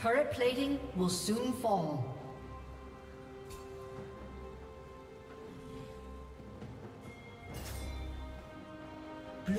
Turret plating will soon fall. Blue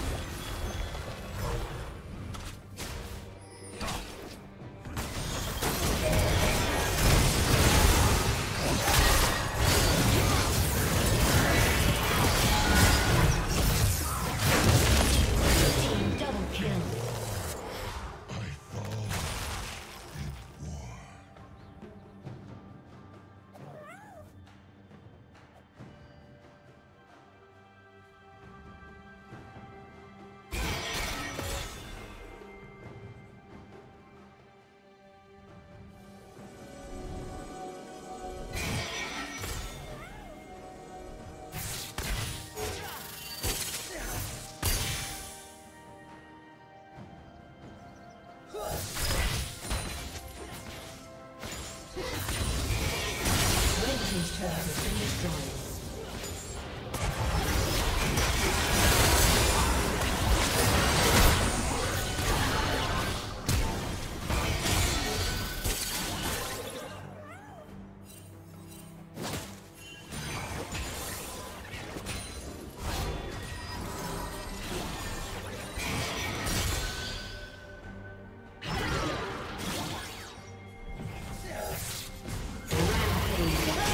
League.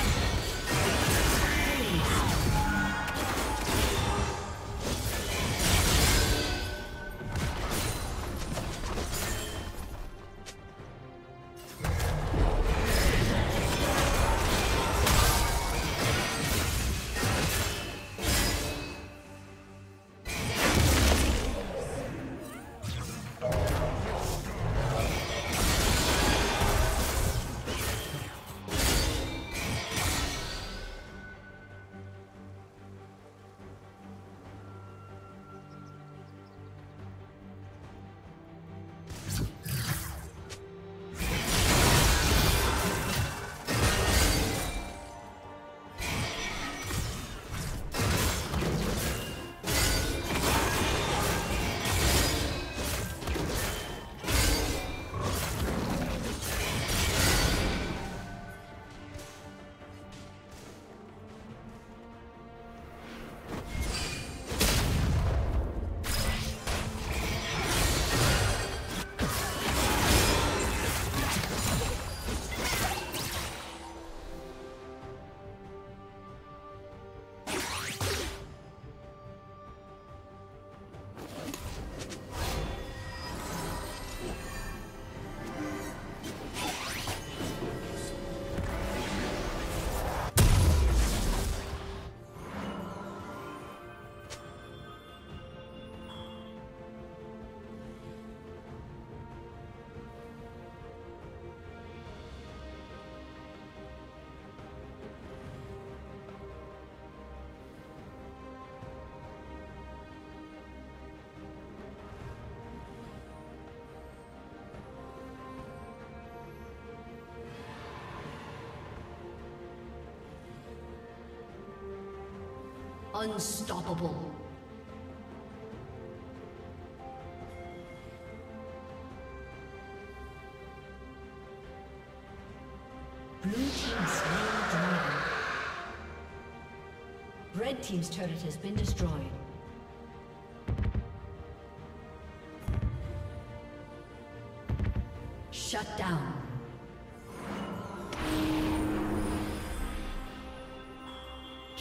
Unstoppable. Blue team slain dragon. Red team's turret has been destroyed.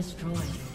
Destroyed.